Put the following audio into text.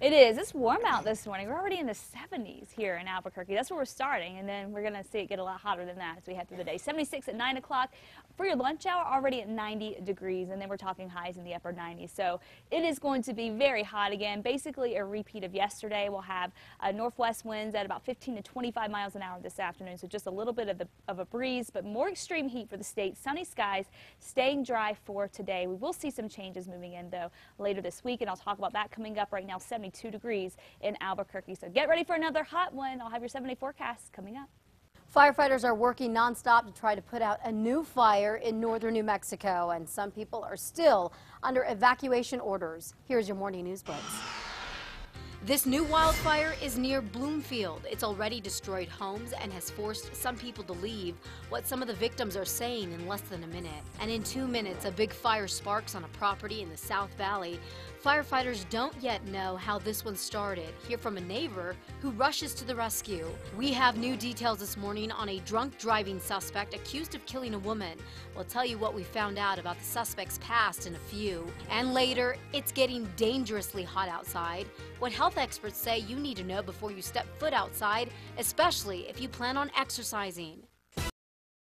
It is. It's warm out this morning. We're already in the 70s here in Albuquerque. That's where we're starting, and then we're going to see it get a lot hotter than that as we head through the day. 76 at 9 o'clock. For your lunch hour, already at 90 degrees, and then we're talking highs in the upper 90s. So it is going to be very hot again. Basically a repeat of yesterday. We'll have uh, northwest winds at about 15 to 25 miles an hour this afternoon, so just a little bit of, the, of a breeze, but more extreme heat for the state. Sunny skies, staying dry for today. We will see some changes moving in, though, later this week, and I'll talk about that coming up right now. 72 degrees in Albuquerque. So get ready for another hot one. I'll have your 70 forecast coming up. Firefighters are working nonstop to try to put out a new fire in northern New Mexico, and some people are still under evacuation orders. Here's your morning news blitz. This new wildfire is near Bloomfield. It's already destroyed homes and has forced some people to leave, what some of the victims are saying in less than a minute. And in two minutes, a big fire sparks on a property in the South Valley. Firefighters don't yet know how this one started. Hear from a neighbor who rushes to the rescue. We have new details this morning on a drunk driving suspect accused of killing a woman. We'll tell you what we found out about the suspect's past in a few. And later, it's getting dangerously hot outside. What health experts say you need to know before you step foot outside, especially if you plan on exercising.